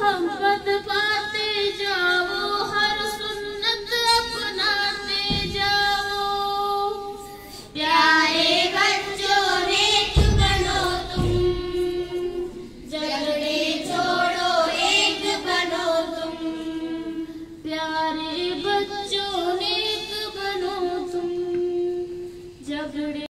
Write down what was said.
home.